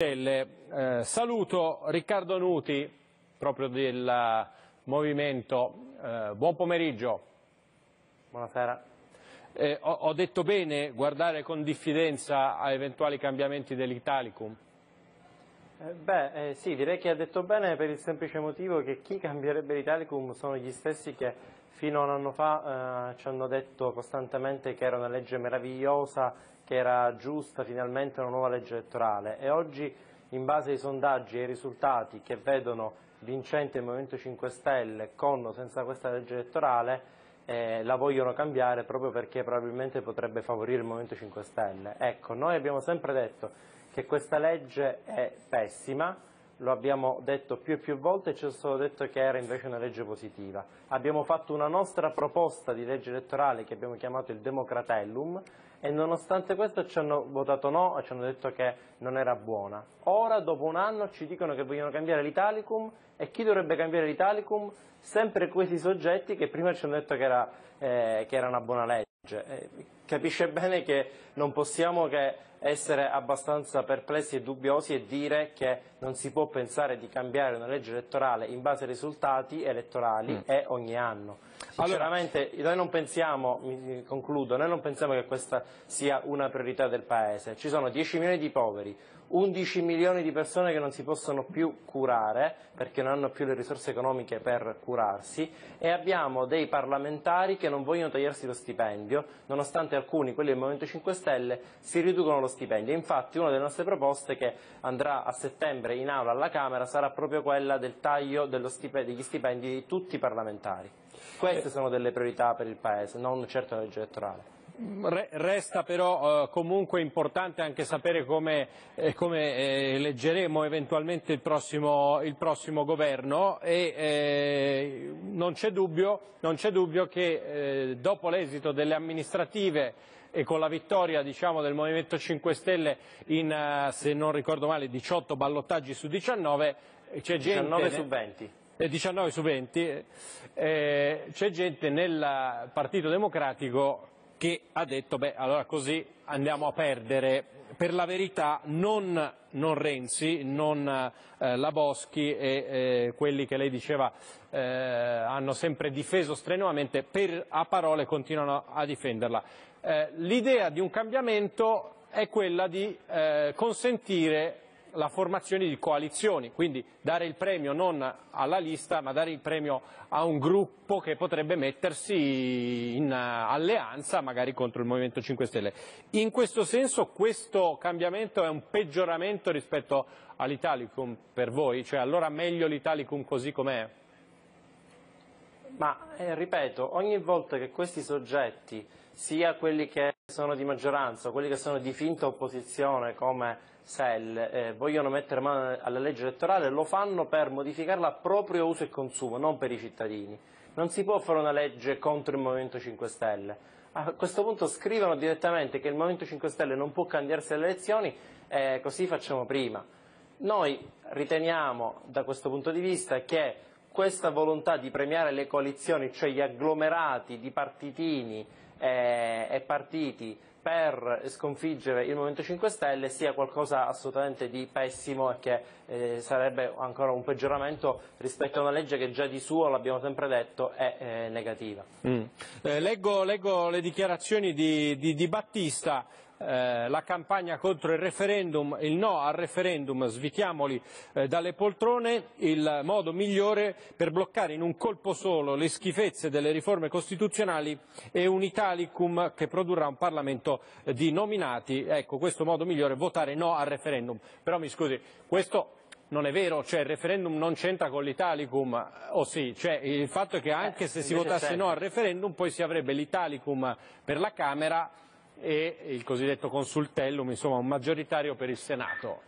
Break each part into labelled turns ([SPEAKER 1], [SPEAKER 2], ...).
[SPEAKER 1] Eh, saluto Riccardo Nuti, proprio del Movimento. Eh, buon pomeriggio.
[SPEAKER 2] Buonasera.
[SPEAKER 1] Eh, ho, ho, detto bene guardare con diffidenza a eventuali cambiamenti dell'Italicum?
[SPEAKER 2] Eh, beh, eh, sì, direi che ha detto bene per il semplice motivo che chi cambierebbe l'Italicum sono gli stessi che fino a un anno fa eh, ci hanno detto costantemente che era una legge meravigliosa, che era giusta finalmente una nuova legge elettorale e oggi in base ai sondaggi e ai risultati che vedono vincente il Movimento 5 Stelle con o senza questa legge elettorale eh, la vogliono cambiare proprio perché probabilmente potrebbe favorire il Movimento 5 Stelle. Ecco, noi abbiamo sempre detto che questa legge è pessima, lo abbiamo detto più e più volte ci è stato detto che era invece una legge positiva. Abbiamo fatto una nostra proposta di legge elettorale che abbiamo chiamato il Democratellum e nonostante questo ci hanno votato no e ci hanno detto che non era buona. Ora, dopo un anno, ci dicono che vogliono cambiare l'Italicum e chi dovrebbe cambiare l'Italicum? Sempre questi soggetti che prima ci hanno detto che era, eh, che era una buona legge. Eh, capisce bene che non possiamo che essere abbastanza perplessi e dubbiosi e dire che non si può pensare di cambiare una legge elettorale in base ai risultati elettorali mm. e ogni anno. Sinceramente allora... noi non pensiamo, mi concludo, noi non pensiamo che questa sia una priorità del Paese. Ci sono 10 milioni di poveri, 11 milioni di persone che non si possono più curare perché non hanno più le risorse economiche per curarsi e abbiamo dei parlamentari che non vogliono togliersi lo stipendio, nonostante alcuni, quelli del Movimento 5 Stelle, si riducono lo stipendio. Infatti una delle nostre proposte che andrà a settembre in aula alla Camera sarà proprio quella del taglio stipendio, degli stipendi di tutti i parlamentari. Queste sono delle priorità per il Paese, non certo la legge elettorale.
[SPEAKER 1] Resta però eh, comunque importante anche sapere come, eh, come eh, eleggeremo eventualmente il prossimo, il prossimo governo e eh, non c'è dubbio, dubbio, che eh, dopo l'esito delle amministrative e con la vittoria diciamo, del Movimento 5 Stelle in, uh, se non ricordo male, 18 ballottaggi su 19,
[SPEAKER 2] c'è gente... 19 su 20.
[SPEAKER 1] 19 su 20, eh, c'è gente nel Partito Democratico che ha detto beh allora così andiamo a perdere. Per la verità non, non Renzi, non eh, la Boschi e eh, quelli che lei diceva eh, hanno sempre difeso strenuamente, per, a parole continuano a difenderla. Eh, l'idea di un cambiamento è quella di eh, consentire la formazione di coalizioni, quindi dare il premio non alla lista ma dare il premio a un gruppo che potrebbe mettersi in alleanza magari contro il Movimento 5 Stelle. In questo senso questo cambiamento è un peggioramento rispetto all'Italicum per voi? Cioè allora meglio l'Italicum così com'è?
[SPEAKER 2] Ma eh, ripeto, ogni volta che questi soggetti, sia quelli che sono di maggioranza quelli che sono di finta opposizione come SEL eh, vogliono mettere mano alla legge elettorale lo fanno per modificarla a proprio uso e consumo, non per i cittadini. Non si può fare una legge contro il Movimento 5 Stelle. A questo punto scrivono direttamente che il Movimento 5 Stelle non può candidarsi alle elezioni eh, così facciamo prima. Noi riteniamo da questo punto di vista che questa volontà di premiare le coalizioni, cioè gli agglomerati di partitini eh, e partiti per sconfiggere il Movimento 5 Stelle sia qualcosa assolutamente di pessimo e che eh, sarebbe ancora un peggioramento rispetto a una legge che già di suo, l'abbiamo sempre detto, è eh, negativa.
[SPEAKER 1] Mm. Eh, leggo, leggo, le dichiarazioni di, di, di Battista eh, la campagna contro il referendum, il no al referendum, svitiamoli eh, dalle poltrone, il modo migliore per bloccare in un colpo solo le schifezze delle riforme costituzionali e un Italicum che produrrà un Parlamento eh, di nominati. Ecco, questo modo migliore, votare no al referendum. Però mi scusi, questo non è vero, cioè il referendum non c'entra con l'Italicum, o sì, cioè il fatto è che anche se si votasse no al referendum poi si avrebbe l'Italicum per la Camera e il cosiddetto consultellum, insomma un maggioritario per il Senato.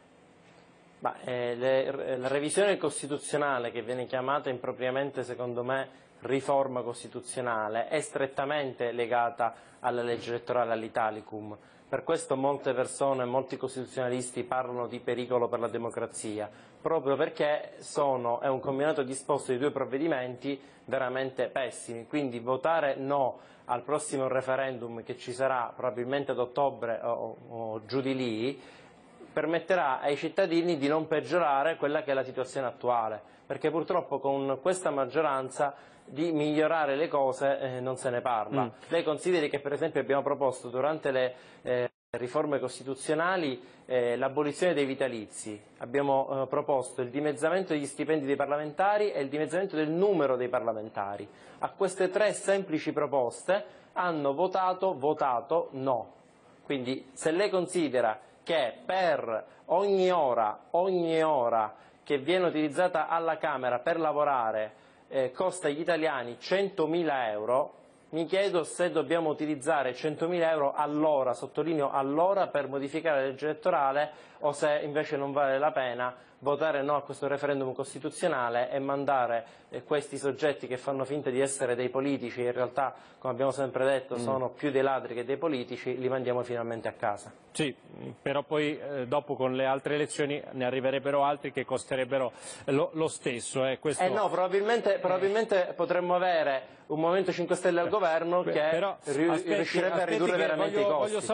[SPEAKER 2] Ma, eh, le, la revisione costituzionale che viene chiamata impropriamente secondo me riforma costituzionale è strettamente legata alla legge elettorale all'Italicum. Per questo molte persone, molti costituzionalisti parlano di pericolo per la democrazia, proprio perché sono, è un combinato disposto di due provvedimenti veramente pessimi. Quindi votare no al prossimo referendum che ci sarà probabilmente ad ottobre o, o giù di lì permetterà ai cittadini di non peggiorare quella che è la situazione attuale, perché purtroppo con questa maggioranza di migliorare le cose eh, non se ne parla.
[SPEAKER 1] Mm.
[SPEAKER 2] Lei consideri che per esempio abbiamo proposto durante le eh, riforme costituzionali eh, l'abolizione dei vitalizi, abbiamo eh, proposto il dimezzamento degli stipendi dei parlamentari e il dimezzamento del numero dei parlamentari. A queste tre semplici proposte hanno votato, votato no. Quindi se lei considera che per ogni ora, ogni ora che viene utilizzata alla Camera per lavorare eh, costa agli italiani 100.000 euro, mi chiedo se dobbiamo utilizzare 100.000 euro all'ora, sottolineo all'ora, per modificare la legge elettorale o se invece non vale la pena votare no a questo referendum costituzionale e mandare eh, questi soggetti che fanno finta di essere dei politici in realtà, come abbiamo sempre detto, sono più dei ladri che dei politici, li mandiamo finalmente a casa.
[SPEAKER 1] Sì, però poi eh, dopo con le altre elezioni ne arriverebbero altri che costerebbero lo, lo stesso. eh, questo-
[SPEAKER 2] Eh no, probabilmente, probabilmente potremmo avere un Movimento 5 Stelle al governo
[SPEAKER 1] Beh,
[SPEAKER 2] che
[SPEAKER 1] però, aspetti-
[SPEAKER 2] riuscirebbe a ridurre veramente
[SPEAKER 1] voglio,
[SPEAKER 2] i costi.